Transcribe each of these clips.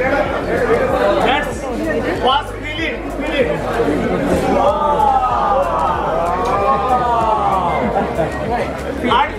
That's fast, feel it, feel it. Oh. Wow. wow.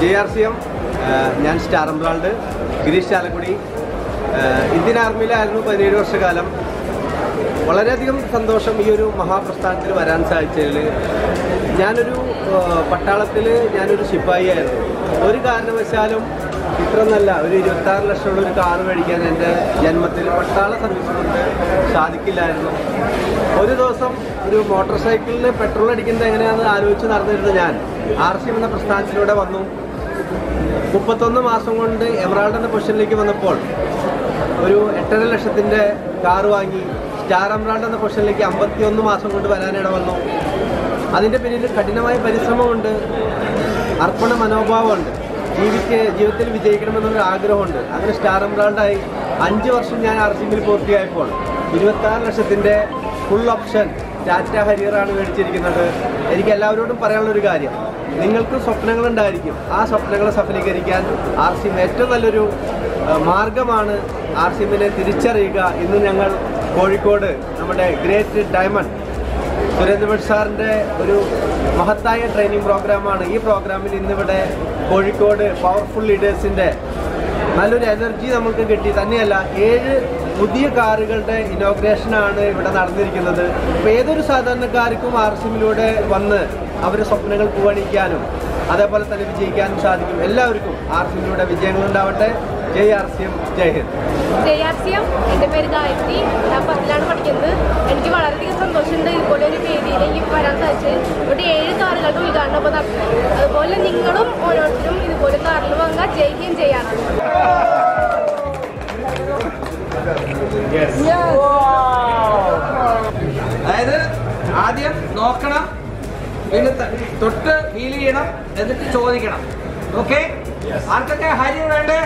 J R C M ഞാൻ star emerald Gireesh Chalakudy. Indian ആർമിയിലായിരുന്നു പതിനേഴ് വർഷക്കാലം വളരെയധികം സന്തോഷം ഈ ഒരു മഹാപ്രസ്ഥാനത്തിൽ വരാൻ സാധിച്ചതിൽ ഞാനൊരു പട്ടാളത്തിൽ ഞാനൊരു ശിപ്പായി ആയിരുന്നു. ഒരു കാരണവശാലും ഇത്ര നല്ല ഒരു ഇരുപത്താറ് ലക്ഷമുള്ള ഒരു കാറ് മേടിക്കാൻ എന്റെ ജന്മത്തിൽ പട്ടാള സർവീസ് കൊണ്ട് സാധിക്കില്ലായിരുന്നു. ഒരു ദിവസം ഒരു മോട്ടോർ സൈക്കിളിൽ പെട്രോൾ അടിക്കുന്നത് എങ്ങനെയാണെന്ന് ആലോചിച്ച് നടന്നിരുന്ന ഞാൻ ആർ സി എന്ന പ്രസ്ഥാനത്തിലൂടെ വന്നു. മുപ്പത്തൊന്ന് മാസം കൊണ്ട് എമറാൾഡ് എന്ന പൊസിഷനിലേക്ക് വന്നപ്പോൾ ഒരു എട്ടര ലക്ഷത്തിന്റെ കാറ് വാങ്ങി. സ്റ്റാർ എമറാൾഡ് എന്ന പൊസിഷനിലേക്ക് അമ്പത്തിയൊന്ന് മാസം കൊണ്ട് വരാനിട വന്നു. അതിന്റെ പിന്നിൽ കഠിനമായ പരിശ്രമമുണ്ട്. അർപ്പണ മനോഭാവമുണ്ട്. ജീവിക്ക് ജീവിതത്തിൽ വിജയിക്കണമെന്നൊരു ആഗ്രഹമുണ്ട്. അങ്ങനെ സ്റ്റാർ എംബ്രാൻഡായി അഞ്ച് വർഷം ഞാൻ ആർ സി ബിയിൽ പൂർത്തിയായപ്പോൾ ഇരുപത്താറ് ലക്ഷത്തിന്റെ ഫുൾ ഓപ്ഷൻ ടാറ്റ ഹരിയറാണ് മേടിച്ചിരിക്കുന്നത്. എനിക്ക് എല്ലാവരോടും പറയാനുള്ള ഒരു കാര്യം നിങ്ങൾക്ക് സ്വപ്നങ്ങളുണ്ടായിരിക്കും. ആ സ്വപ്നങ്ങളെ സഫലീകരിക്കാൻ ആർ സി ഏറ്റവും നല്ലൊരു മാർഗമാണ് ആർ സി എമ്മിനെ തിരിച്ചറിയുക ഇന്ന് ഞങ്ങൾ കോഴിക്കോട് നമ്മുടെ ഗ്രേറ്റ് ഡയമണ്ട് സുരേന്ദ്രഭട്ട് സാറിന്റെ ഒരു മഹത്തായ ട്രെയിനിങ് പ്രോഗ്രാമാണ് ഈ പ്രോഗ്രാമിൽ ഇന്നിവിടെ കോഴിക്കോട് പവർഫുൾ ലീഡേഴ്സിന്റെ നല്ലൊരു എനർജി നമുക്ക് കിട്ടി. തന്നെയല്ല ഏഴ് പുതിയ കാറുകളുടെ ഇനോഗ്രേഷനാണ് ഇവിടെ നടന്നിരിക്കുന്നത്. അപ്പോൾ ഏതൊരു സാധാരണക്കാർക്കും ആർ സിമിലൂടെ വന്ന് അവരുടെ സ്വപ്നങ്ങൾ പൂവണിക്കാനും അതേപോലെ തന്നെ വിജയിക്കാനും സാധിക്കും. എല്ലാവർക്കും ആർ സിയിലൂടെ വിജയങ്ങൾ ഉണ്ടാവട്ടെ ജയ് ആർ സി എം ജയ് Hind. J R C M എന്റെ പേര് ഗായത്രി. ഞാൻ പത്തിലാണ് പഠിക്കുന്നത്. എനിക്ക് വളരെയധികം സന്തോഷമുണ്ട് ഇതുപോലെ ഒരു വേദിയിലേക്ക് വരാൻ സാധിച്ചത്. ഇവിടെ ഏഴ് കാറുകളുടെ ഉദ്ഘാടനം ഇപ്പോൾ നടത്തുന്നത് അതുപോലെ നിങ്ങളും ഓരോരുത്തരും ഇതുപോലെ കാറിൽ വാങ്ങുക. ജയിക്കുകയും ആർ അതായത് ആദ്യം നോക്കണം. തൊട്ട് ഫീൽ ചെയ്യണം എന്നിട്ട് ചോദിക്കണം. ഓക്കെ ആർക്കൊക്കെ ഹരി വേണ്ടേ?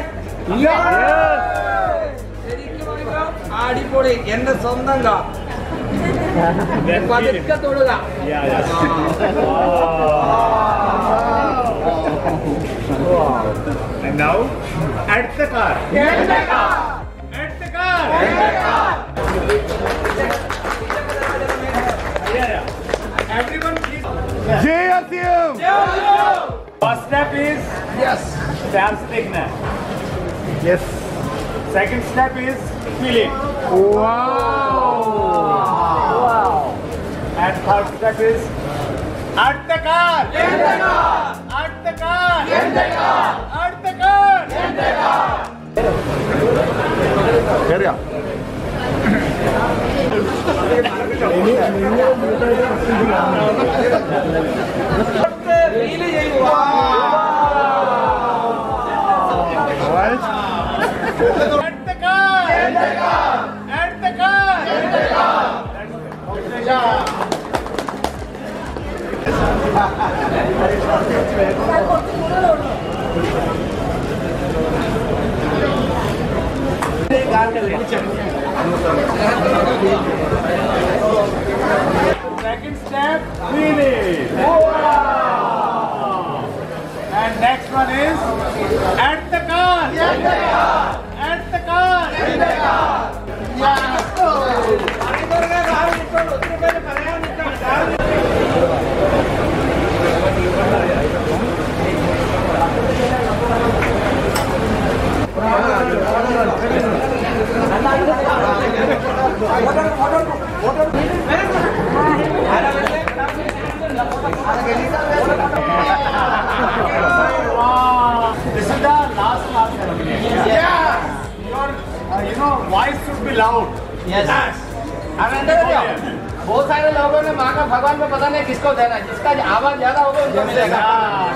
ശരിക്കും അടിപൊളി. എന്റെ സ്വന്തം കാ. പതുക്കെ തൊടുക. അടുത്ത കാർ അടുത്ത കാർ അടുത്ത At step is? Yes. Tap stickner. Yes. Second step is feeling. Wow. Wow. And third step is Artakar. Yendekar. Artakar. Yendekar. Artakar. Yendekar. Area. Any minimum Second step, finish. And next one is बहुत सारे लोगों ने मांगा भगवान को पता नहीं किसको देना है। जिसका आवाज ज्यादा होगा उनको मिलेगा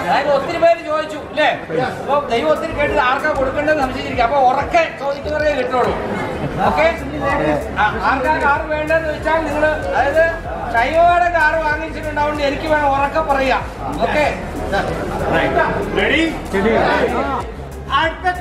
അതായത് ഒത്തിരി പേര് ചോദിച്ചു അല്ലേ അപ്പൊ ദൈവം ഒത്തിരി കേട്ടിട്ട് ആർക്കാ കൊടുക്കേണ്ടത് സംശയിച്ചിരിക്കും അപ്പൊ ഉറക്കെ ചോദിക്കുന്നവരെ കിട്ടുള്ളൂ ഓക്കെ ആർക്കാ കാർ വേണ്ടതെന്ന് വെച്ചാൽ നിങ്ങൾ അതായത് ഷൈവയുടെ കാർ വാങ്ങിച്ചിട്ടുണ്ടാവുകൊണ്ട് എനിക്ക് വേണം ഉറക്കെ പറയാ ഓക്കെ Ready? At the